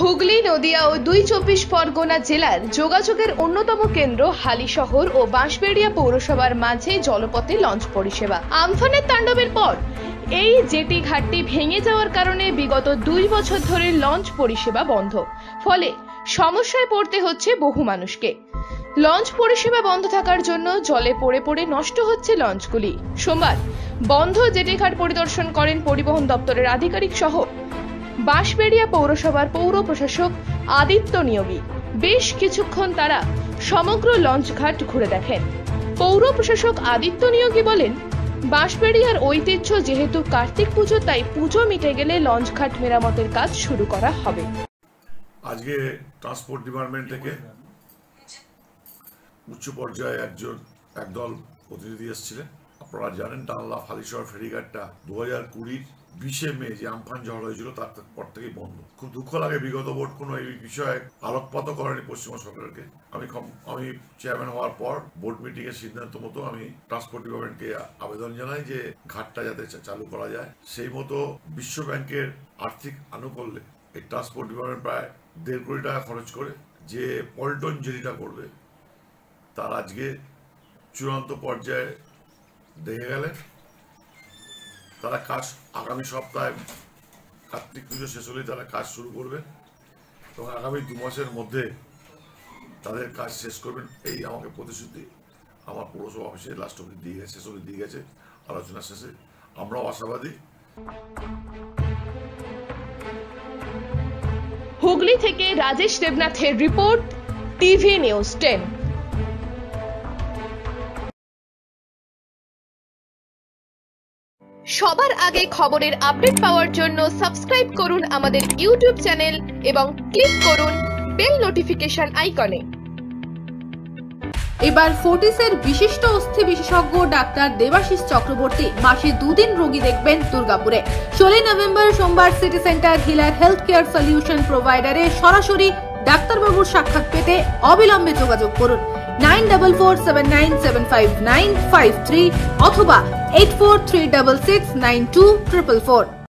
হুগলি, নদিয়া ও দুই চব্বিশ পরগনা জেলার যোগাযোগের অন্যতম কেন্দ্র হালিশহর ও বাঁশবেড়িয়া পৌরসভার মাঝে জলপথে লঞ্চ পরিষেবা। আমফানের তাণ্ডবের পর এই জেটি ঘাটটি ভেঙে যাওয়ার কারণে বিগত দুই বছর ধরে লঞ্চ পরিষেবা বন্ধ। ফলে সমস্যায় পড়তে হচ্ছে বহু মানুষকে। লঞ্চ পরিষেবা বন্ধ থাকার জন্য জলে পড়ে পড়ে নষ্ট হচ্ছে লঞ্চগুলি। সোমবার বন্ধ জেটি ঘাট পরিদর্শন করেন পরিবহন দপ্তরের আধিকারিক সহ। বাঁশবেড়িয়া পৌরসভার পৌর প্রশাসক আদিত্য নিয়োগী। বেশ কিছুক্ষণ তারা সমগ্র লঞ্চঘাট ঘুরে দেখেন। পৌর প্রশাসক আদিত্য নিয়োগী বলেন, বাঁশবেড়িয়ার ঐতিহ্য যেহেতু কার্তিক পুজো, তাই পুজো মিটে গেলে লঞ্চঘাট মেরামতের কাজ শুরু করা হবে। আজকে ট্রান্সপোর্ট ডিপার্টমেন্ট থেকে উচ্চ পর্যায়ে একজন, একদল প্রতিনিধি এসেছিলেন। আপনারা জানেন ডানলা ফালিশহর ফেরিঘাটটা দু হাজার কুড়ির বিশে মে যে আমফান ঝড় হয়েছিল, তার পর থেকেই বন্ধ। খুব দুঃখ লাগে বিগত বোর্ড কোনো এই বিষয়ে আলোকপাত করেনি পশ্চিমবঙ্গ সরকারকে। আমি আমি চেয়ারম্যান হওয়ার পর বোর্ড মিটিং এর সিদ্ধান্ত মতো আমি ট্রান্সপোর্ট ডিপার্টমেন্টকে আবেদন জানাই যে ঘাটটা যাতে চালু করা যায়। সেই মতো বিশ্ব ব্যাংকের আর্থিক আনুকূল্যে এই ট্রান্সপোর্ট ডিপার্টমেন্ট প্রায় দেড় কোটি টাকা খরচ করে যে পল্টন জেরিটা করবে তার আজকে চূড়ান্ত পর্যায়ে দেখে গেলেন। তারা কাজ আগামী সপ্তাহে কার্তিক পুজো শেষ হলেই তারা কাজ শুরু করবেন এবং আগামী দু মাসের মধ্যে তাদের কাজ শেষ করবেন। এই আমাকে প্রতিশ্রুতি আমার পৌরসভা অফিসে লাস্ট অব্দি দিয়ে গেছে, শেষ অব্দি দিয়ে গেছে, আলোচনা শেষে। আমরাও আশাবাদী। হুগলি থেকে রাজেশ দেবনাথের রিপোর্ট, টিভি নিউজ টেন। সবার আগে খবরের আপডেট পাওয়ার জন্য সাবস্ক্রাইব করুন আমাদের ইউটিউব চ্যানেল এবং ক্লিক করুন বেল নোটিফিকেশন আইকনে। এবার ফোর্টিসের বিশিষ্ট অস্থি বিশেষজ্ঞ ডাক্তার দেবাশিস চক্রবর্তী মাসে দুদিন রোগী দেখবেন দুর্গাপুরে। ষোলোই নভেম্বর সোমবার city centre healer health care solution প্রোভাইডারে সরাসরি ডাক্তারবাবুর সাক্ষাৎ পেতে অবিলম্বে যোগাযোগ করুন। nine double four seven nine seven five nine five three অথবা eight four three double six nine two triple four